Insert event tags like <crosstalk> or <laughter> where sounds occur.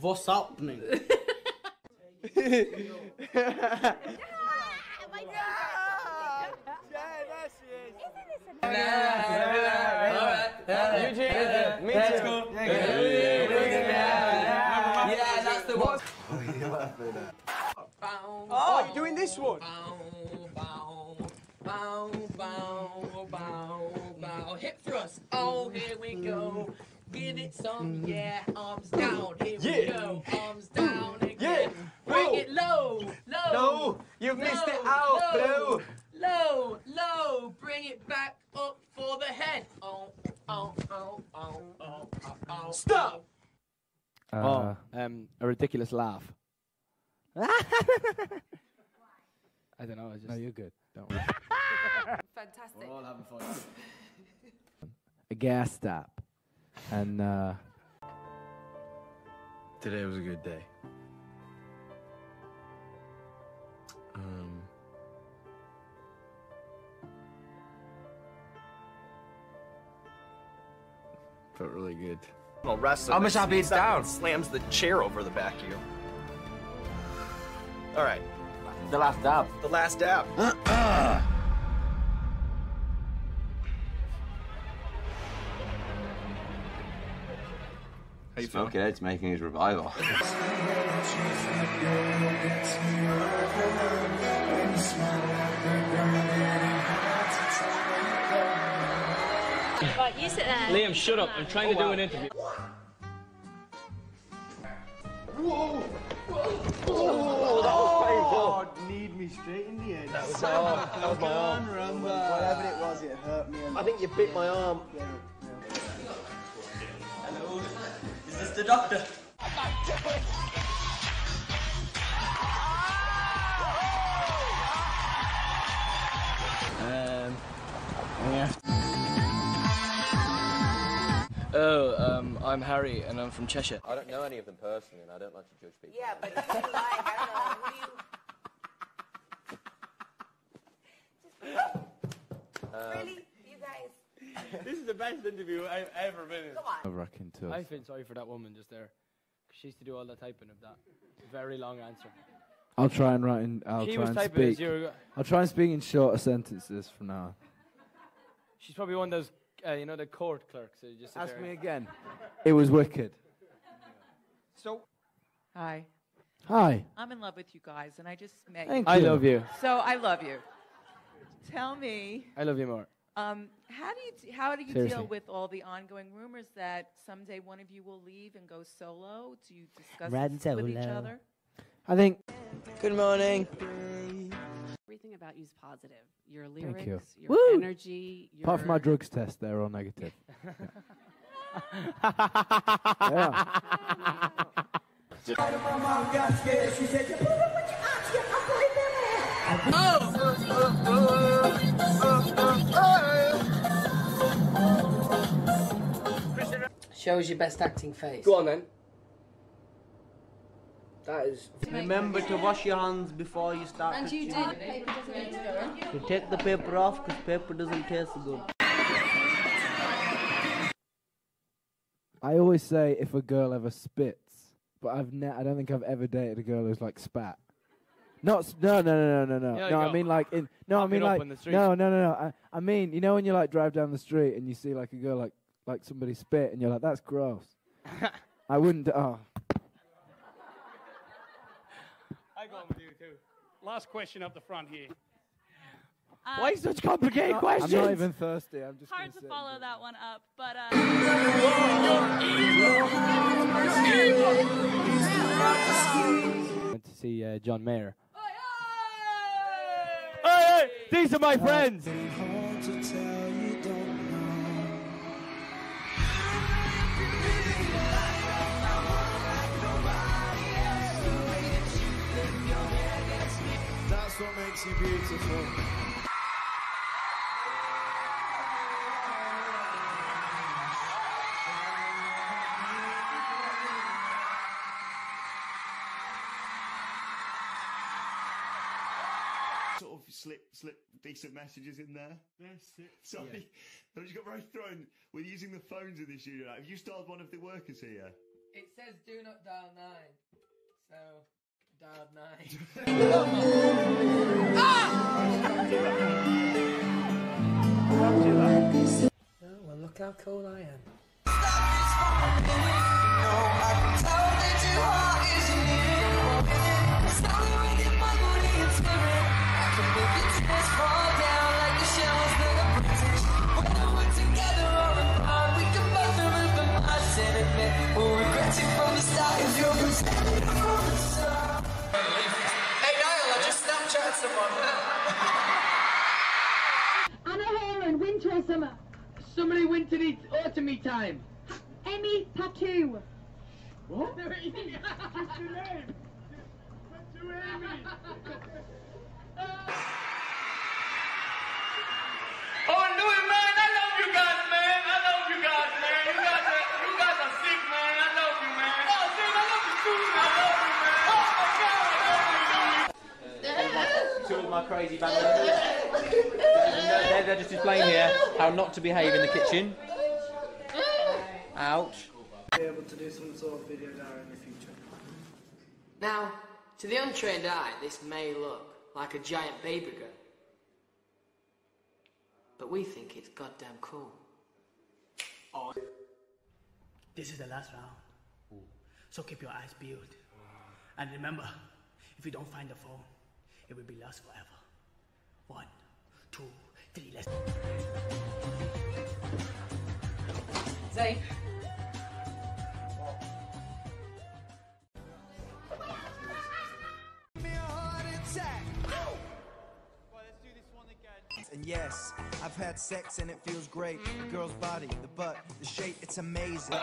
What's happening? Eugene, me too. Yeah, that's the one. Oh, you're doing this one? Bow, bow, bow, bow, bow. Hip thrust. Oh, here we go. Give it some, mm-hmm. yeah. Arms down. Here we Yeah. go. Mm-hmm. Arms down again. Yeah. Bring it low, low. No, you've missed it low, out, low, Blue. Low, low. Bring it back up for the head. Oh, oh, oh, oh, oh, oh, oh. Stop. Uh, oh, um, a ridiculous laugh. <laughs> I don't know. I just No, you're good. Don't worry. <laughs> Fantastic. all having fun. a gas stop, and uh, Today was a good day. Um, felt really good. Well, wrestler. How much that I beat sneaks up down? Slams the chair over the back of you. All right, The last dab. the last dab. <clears throat> How you feeling? Okay, it's making his revival. <laughs> Right, you sit there. Liam, shut up! I'm trying to do oh, an interview. Oh, need me straight in the head. That was, my arm. that was my arm. Whatever it was, it hurt me. I think you bit my arm. Is the doctor? Um, yeah. Oh, um, I'm Harry, and I'm from Cheshire. I don't know any of them personally, and I don't like to judge people. Yeah, but if you like, I don't know, who do you... really? You guys? <laughs> This is the best interview I've ever been in. Come on. wrecking too. I feel sorry for that woman just there. Cause She used to do all the typing of that very long answer. I'll try and write in. I'll she try was and typing as speak. you were, I'll try and speak in shorter sentences from now. on. She's probably one of those, uh, you know, the court clerks. Who just sit Ask there me and- again. It was wicked. So, Hi, Hi. I'm in love with you guys, and I just met Thank I you. love you. you. So I love you. Tell me, I love you more. Um, how do you d- how do you Seriously. deal with all the ongoing rumors that someday one of you will leave and go solo? Do you discuss Run this with each solo. other? I think. Good morning. Everything about you is positive. Your you. lyrics, your Woo! energy, your Apart from my drugs test, they're all negative. <laughs> yeah. <laughs> <laughs> Shows your best acting face. Go on then. That is. Remember to wash your hands before you start. And you pitching. did. Paper doesn't need to. You take the paper off because paper doesn't taste good. I always say if a girl ever spits, but I've ne- I don't think I've ever dated a girl who's like spat. Not s- no no no no no no no. I mean like in no. I mean like on the street." no no no no. I, I mean you know when you like drive down the street and you see like a girl like like somebody spit and you're like that's gross. <laughs> I wouldn't. d- Oh, I go on with you too. Last question up the front here. Why such complicated questions? I'm not even thirsty. I'm just. Hard gonna follow that one up, but uh, Went to see uh, John Mayer. Hey, hey, these are my friends. That's makes you beautiful. Sort of slip, slip decent messages in there. <laughs> Sorry, I just <laughs> got very thrown with using the phones in this studio. Have you started one of the workers here? It says do not dial nine. So, dial nine. <laughs> how cool I am. It's autumn time. Emmy Tattoo. What? <laughs> Oh, do it, man. I love you guys, man. I love you guys, man. You guys are, you guys are sick, man. I love you, man. Oh, dude, I love you too, man. I love you, man. Oh, my God, I love you. Two of my crazy band members. they're, they're just displaying here how not to behave in the kitchen. Ouch. Be able to do some sort of video diary in the future. Now, to the untrained eye, this may look like a giant baby girl. But we think it's goddamn cool. This is the last round. So keep your eyes peeled. And remember, if you don't find the phone, it will be lost forever. One, two, three, let's. Zay. Had sex and it feels great. The girl's body, the butt, the shape, it's amazing.